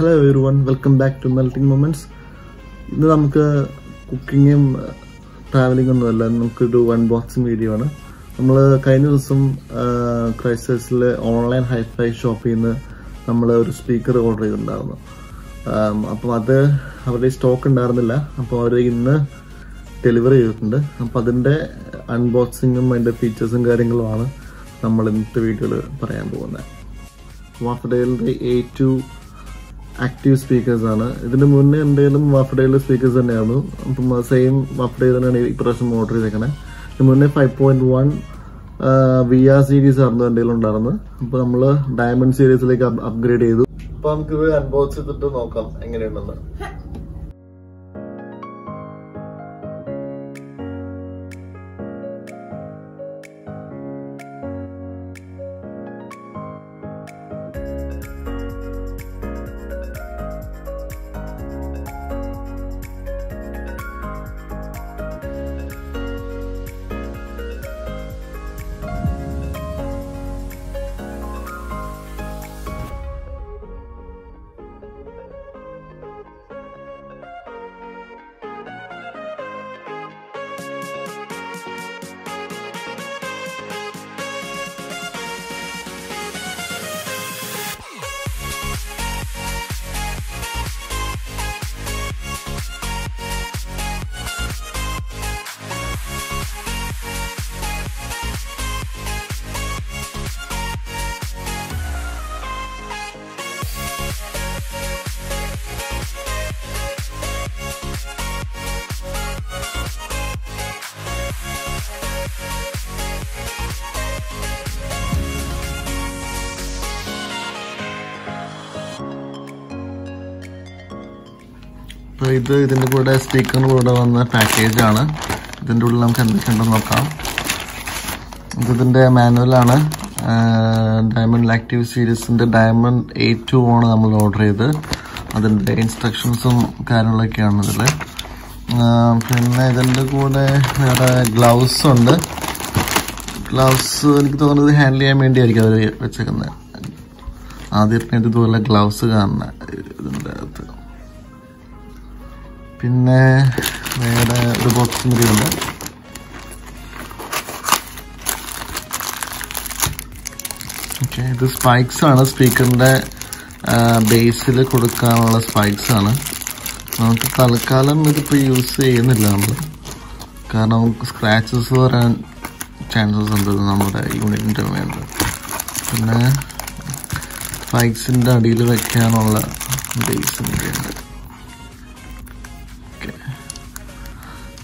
Hello everyone welcome back to melting moments ഇന്ന് നമുക്ക് കുക്കിങ്ങും travelling ഒന്നുമല്ല. നമുക്കൊരു അൺബോക്സിങ് വീഡിയോ ആണ്. നമ്മൾ കഴിഞ്ഞ ദിവസം ക്രൈസ്റ്റേഴ്സിലെ ഓൺലൈൻ ഹൈഫൈ ഷോപ്പിൽ നിന്ന് നമ്മൾ ഒരു സ്പീക്കർ ഓർഡർ ചെയ്തിട്ടുണ്ടായിരുന്നു. ആം, അപ്പം അത് അവരുടെ സ്റ്റോക്ക് ഉണ്ടായിരുന്നില്ല. അപ്പോൾ അവർ ഇന്ന് ഡെലിവറി ചെയ്തിട്ടുണ്ട്. അപ്പം അതിന്റെ അൺബോക്സിങ്ങും അതിന്റെ ഫീച്ചേഴ്സും കാര്യങ്ങളുമാണ് നമ്മൾ ഇന്നത്തെ വീഡിയോയിൽ പറയാൻ പോകുന്നത്. വാഫഡേലിന്റെ എ ടു ആക്റ്റീവ് സ്പീക്കേഴ്സ് ആണ്. ഇതിന് മുന്നേ എന്തെങ്കിലും വാഫഡേലിന്റെ സ്പീക്കേഴ്സ് തന്നെയായിരുന്നു. അപ്പം സെയിം വാഫ്ഡേ തന്നെയാണ് ഈ പ്രാവശ്യം ഓർഡർ ചെയ്തേക്കണേ. ഇതിന് മുന്നേ five point one V R series ആയിരുന്നു എന്റെ ഉണ്ടായിരുന്നത്. അപ്പോൾ നമ്മൾ ഡയമണ്ട് സീരീസിലേക്ക് അപ്ഗ്രേഡ് ചെയ്തു. അപ്പൊ നമുക്കിത് അൺബോക്സ് ചെയ്തിട്ട് നോക്കാം എങ്ങനെയുണ്ടെന്ന്. ഇത് ഇതിന്റെ കൂടെ സ്പീക്കറിന് കൂടെ വന്ന പാക്കേജാണ് ഇതിന്റെ ഉള്ളിൽ നമുക്ക് എന്തൊക്കെയുണ്ടെന്ന് നോക്കാം. ഇതിന്റെ മാനുവലാണ് ഡയമണ്ട് ആക്റ്റീവ് സീരീസിന്റെ ഡയമണ്ട് എ ടു ആണ് നമ്മൾ ഓർഡർ ചെയ്ത്. അതിന്റെ ഇൻസ്ട്രക്ഷൻസും കാര്യങ്ങളൊക്കെയാണ് ഇതിൽ പിന്നെ ഇതിന്റെ കൂടെ വേറെ ഗ്ലൗസ് ഉണ്ട്. ഗ്ലൗസ് എനിക്ക് തോന്നുന്നത് ഹാൻഡിൽ ചെയ്യാൻ വേണ്ടിയായിരിക്കും അവർ വെച്ചേക്കുന്നത് ആദ്യം ഇതുപോലെ ഗ്ലൗസ് കാണുന്ന ഇതിന്റെ അകത്ത്. പിന്നെ വേറെ ഒരു ബോക്സ് മുറിയുണ്ട് ഓക്കെ ഇത് സ്പൈക്സ് ആണ്. സ്പീക്കറിന്റെ ബേസിൽ കൊടുക്കാനുള്ള സ്പൈക്സ് ആണ്. നമുക്ക് തൽക്കാലം ഇതിപ്പോൾ യൂസ് ചെയ്യുന്നില്ല നമ്മൾ കാരണം നമുക്ക് സ്ക്രാച്ചസ് വരാൻ ചാൻസസ് ഉണ്ട്. നമ്മുടെ യൂണിറ്റിന്റെ വേണ്ട പിന്നെ സ്പൈക്സിന്റെ അടിയിൽ വയ്ക്കാനുള്ള ബേസ് ഉണ്ട്.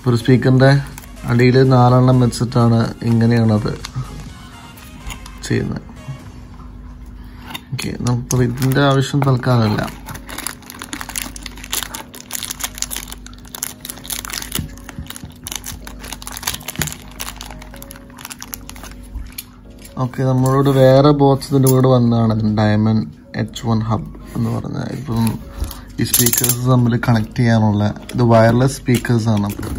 ഒരു സ്പീക്കറിന്റെ അടിയിൽ നാലെണ്ണം വെച്ചിട്ടാണ് ഇങ്ങനെയാണത് ചെയ്യുന്നത്. ഓക്കെ നമുക്ക് ഇതിന്റെ ആവശ്യം തൽക്കാലമില്ല. ഓക്കെ നമ്മളോട് വേറെ ബോക്സ് ഇതിന്റെ കൂടെ വന്നതാണ്. ഡയമണ്ട് എച്ച് വൺ ഹബ് എന്ന് പറഞ്ഞാൽ ഇപ്പം ഈ സ്പീക്കേഴ്സ് തമ്മിൽ കണക്ട് ചെയ്യാനുള്ള ഇത് വയർലെസ് സ്പീക്കേഴ്സാണ് ആണ്.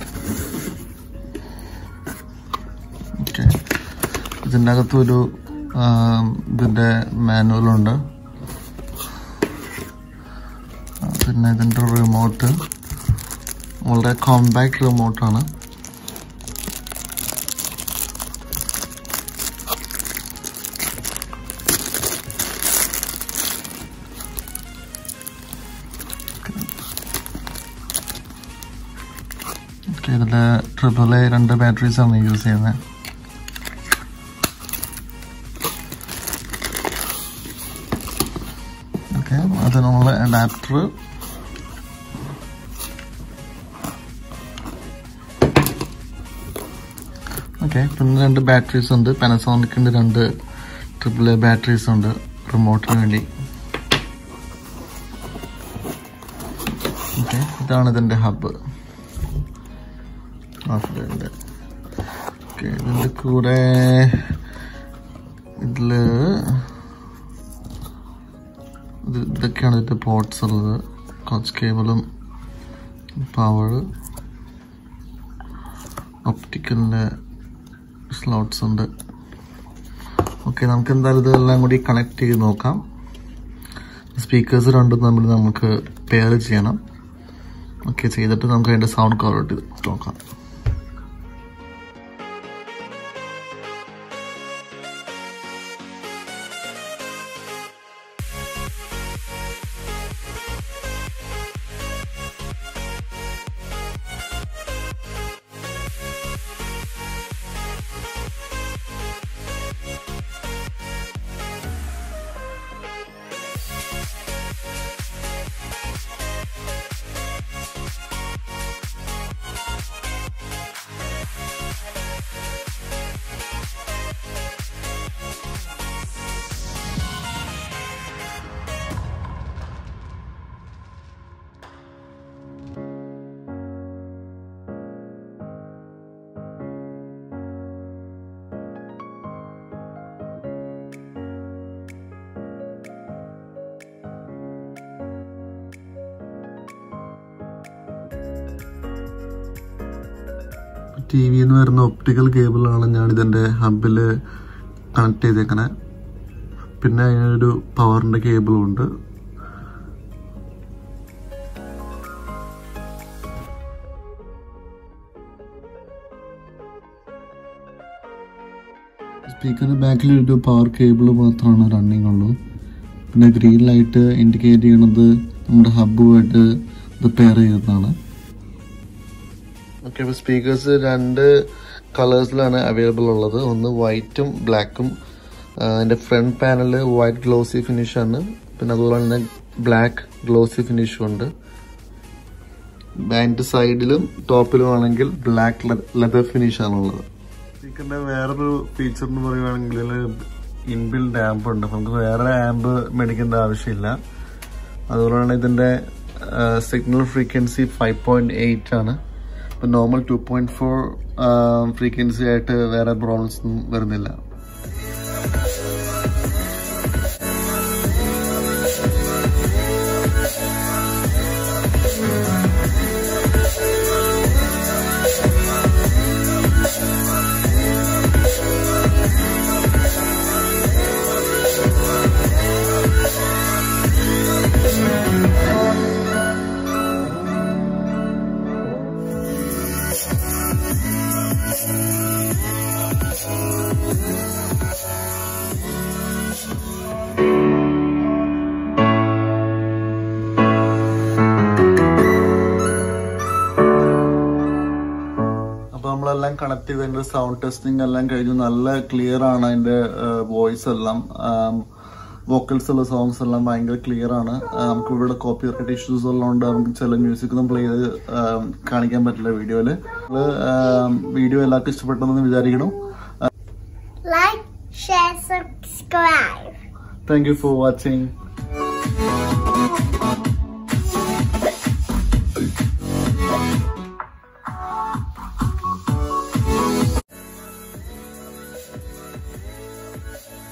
ഓക്കെ. ഇതിന്റെ അകത്തൊരു ഇതിന്റെ മാനുവലുണ്ട്. പിന്നെ ഇതിന്റെ റിമോട്ട്. വളരെ കോമ്പാക്ട് റിമോട്ടാണ്. ഇതിൽ ട്രിപ്പിൾ എ രണ്ട് ബാറ്ററീസാണ് യൂസ് ചെയ്യുന്നത് ഓക്കെ. അതിനുള്ള അഡാപ്റ്റർ ഓക്കെ. പിന്നെ രണ്ട് ബാറ്ററീസ് ഉണ്ട്. പാനസോണിക്കിന്റെ രണ്ട് ട്രിപ്പിൾ ബാറ്ററീസ് ഉണ്ട്. റിമോട്ടിന് വേണ്ടി. ഓക്കെ. ഇതാണ് ഇതിന്റെ ഹബ്ബ് ഓക്കെ. ഇതിന്റെ കൂടെ ഇതിൽ ഇത് ഇതൊക്കെയാണ് ഇതിന്റെ പോർട്സ് ഉള്ളത്. കോച്ച് കേബിളും പവർ ഒപ്റ്റിക്കലിന്റെ സ്ലോട്ട്സ് ഉണ്ട്. ഓക്കെ നമുക്ക് എന്തായാലും ഇതെല്ലാം കൂടി കണക്ട് ചെയ്ത് നോക്കാം. സ്പീക്കേഴ്സ് രണ്ടും തമ്മിൽ നമുക്ക് പെയർ ചെയ്യണം. ഓക്കെ ചെയ്തിട്ട് നമുക്ക് അതിന്റെ സൗണ്ട് ക്വാളിറ്റി നോക്കാം. ടി വി എന്ന് വരുന്ന ഒപ്റ്റിക്കൽ കേബിളാണ് ഞാൻ ഇതിന്റെ ഹബിൽ കണക്ട് ചെയ്തേക്കണേ. പിന്നെ അതിനൊരു പവറിന്റെ കേബിളും ഉണ്ട്. സ്പീക്കറിന്റെ ബാക്കിൽ ഒരു പവർ കേബിൾ മാത്രമാണ് റണ്ണിങ് ഉള്ളൂ. പിന്നെ ഗ്രീൻ ലൈറ്റ് ഇൻഡിക്കേറ്റ് ചെയ്യണത് നമ്മുടെ ഹബ്ബുമായിട്ട് ഇത് പെയർ ചെയ്തതാണ്. ഓക്കെ അപ്പോൾ സ്പീക്കേഴ്സ് രണ്ട് കളേഴ്സിലാണ് അവൈലബിൾ ഉള്ളത്. ഒന്ന് വൈറ്റും ബ്ലാക്കും അതിന്റെ ഫ്രണ്ട് പാനൽ വൈറ്റ് ഗ്ലോസി ഫിനിഷാണ് പിന്നെ അതുപോലെ തന്നെ ബ്ലാക്ക് ഗ്ലോസി ഫിനിഷും ഉണ്ട്. ബാൻഡ് സൈഡിലും ടോപ്പിലും ആണെങ്കിൽ ബ്ലാക്ക് ലെതർ ഫിനിഷ് ആണുള്ളത്. സ്പീക്കറിന്റെ വേറൊരു ഫീച്ചർ എന്ന് പറയുകയാണെങ്കിൽ ഇൻബിൽഡ് ആംപ് ഉണ്ട്. നമുക്ക് വേറെ ആംപ് മേടിക്കേണ്ട ആവശ്യമില്ല. അതുപോലെ തന്നെ ഇതിന്റെ signal frequency five point eight ആണ്. ഇപ്പം normal two point four frequency ആയിട്ട് വേറെ പ്രോബ്ലംസ് ഒന്നും വരുന്നില്ല. ചെയ്ത് അതിന്റെ സൗണ്ട് ടെസ്റ്റിംഗ് എല്ലാം കഴിഞ്ഞു. നല്ല ക്ലിയർ ആണ് അതിന്റെ വോയിസ് എല്ലാം. വോക്കൽസ് ഉള്ള സോങ്സ് എല്ലാം ഭയങ്കര ക്ലിയർ ആണ്. നമുക്ക് ഇവിടെ കോപ്പി റൈറ്റ് ഇഷ്യൂസ് ഉള്ളതുകൊണ്ട് നമുക്ക് ചില മ്യൂസിക് ഒന്നും പ്ലേ ചെയ്ത് കാണിക്കാൻ പറ്റില്ല വീഡിയോയിൽ. വീഡിയോ എല്ലാവർക്കും ഇഷ്ടപ്പെട്ടെന്ന് വിചാരിക്കണം like share subscribe thank you for watching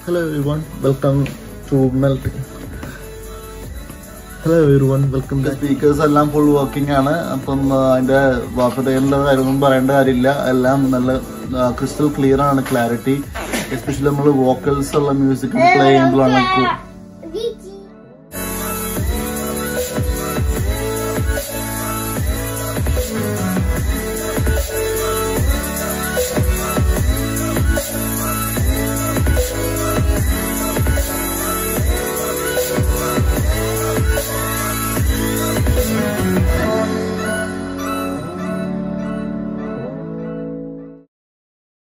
hello everyone, welcome to melt hello everyone welcome speakers എല്ലാം ഫുൾ വർക്കിംഗ് ആണ്. അപ്പം ആ, അതിന്റെ വാർത്തകളുടെ കാര്യമൊന്നും പറയേണ്ട കാര്യമില്ല. എല്ലാം നല്ല ക്രിസ്റ്റൽ ക്ലിയർ ആണ് ക്ലാരിറ്റി എസ്പെഷ്യലി നമ്മൾ വോക്കൽസ് ഉള്ള മ്യൂസിക് പ്ലേ ചെയ്യുമ്പോഴാണ്